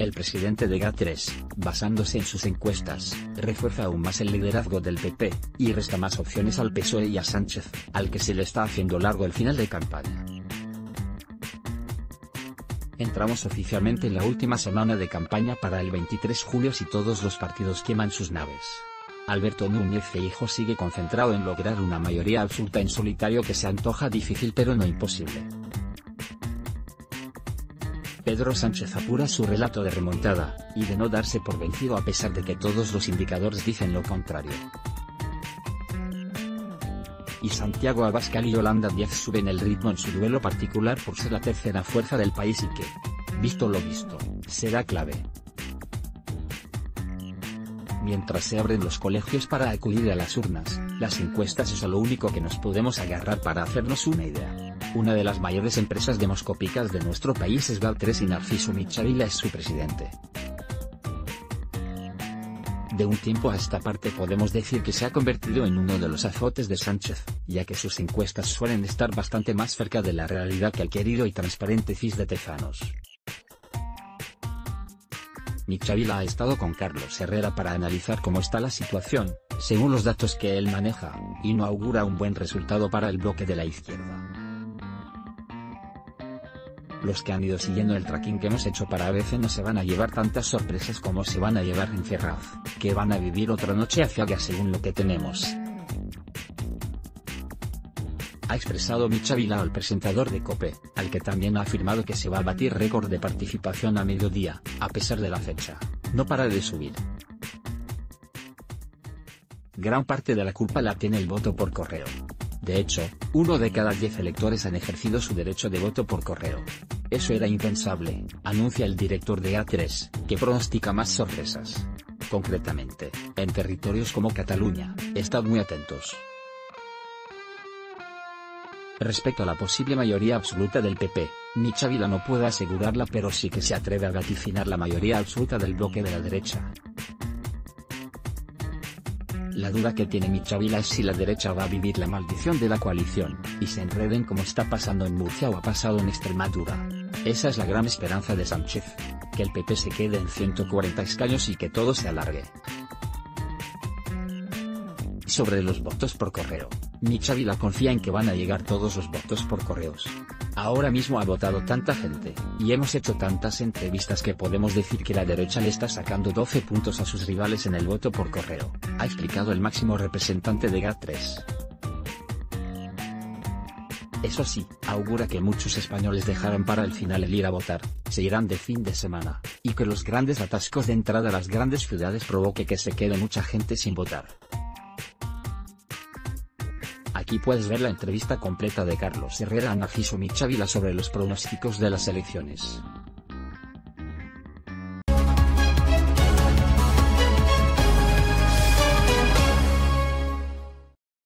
El presidente de GAT3, basándose en sus encuestas, refuerza aún más el liderazgo del PP, y resta más opciones al PSOE y a Sánchez, al que se le está haciendo largo el final de campaña. Entramos oficialmente en la última semana de campaña para el 23 julio si todos los partidos queman sus naves. Alberto Núñez Feijo sigue concentrado en lograr una mayoría absoluta en solitario que se antoja difícil pero no imposible. Pedro Sánchez apura su relato de remontada, y de no darse por vencido a pesar de que todos los indicadores dicen lo contrario. Y Santiago Abascal y Yolanda Díaz suben el ritmo en su duelo particular por ser la tercera fuerza del país y que, visto lo visto, será clave. Mientras se abren los colegios para acudir a las urnas, las encuestas es a lo único que nos podemos agarrar para hacernos una idea. Una de las mayores empresas demoscópicas de nuestro país es GAL3 y Narciso Michavila es su presidente. De un tiempo a esta parte podemos decir que se ha convertido en uno de los azotes de Sánchez, ya que sus encuestas suelen estar bastante más cerca de la realidad que el querido y transparente CIS de Tezanos. Michavila ha estado con Carlos Herrera para analizar cómo está la situación, según los datos que él maneja, y no augura un buen resultado para el bloque de la izquierda. Los que han ido siguiendo el tracking que hemos hecho para ABC no se van a llevar tantas sorpresas como se van a llevar en Ferraz, que van a vivir otra noche allá según lo que tenemos. Ha expresado Michavila al presentador de COPE, al que también ha afirmado que se va a batir récord de participación a mediodía, a pesar de la fecha. No para de subir. Gran parte de la culpa la tiene el voto por correo. De hecho, uno de cada diez electores han ejercido su derecho de voto por correo. Eso era impensable, anuncia el director de A3, que pronostica más sorpresas. Concretamente, en territorios como Cataluña, estad muy atentos. Respecto a la posible mayoría absoluta del PP, Michavila no puede asegurarla pero sí que se atreve a vaticinar la mayoría absoluta del bloque de la derecha. La duda que tiene Michavila es si la derecha va a vivir la maldición de la coalición, y se enreden como está pasando en Murcia o ha pasado en Extremadura. Esa es la gran esperanza de Sánchez. Que el PP se quede en 140 escaños y que todo se alargue. Sobre los votos por correo. Michavila confía en que van a llegar todos los votos por correos. Ahora mismo ha votado tanta gente, y hemos hecho tantas entrevistas que podemos decir que la derecha le está sacando 12 puntos a sus rivales en el voto por correo, ha explicado el máximo representante de GAT3. Eso sí, augura que muchos españoles dejarán para el final el ir a votar, se irán de fin de semana, y que los grandes atascos de entrada a las grandes ciudades provoque que se quede mucha gente sin votar. Aquí puedes ver la entrevista completa de Carlos Herrera a Najiso Michavila sobre los pronósticos de las elecciones.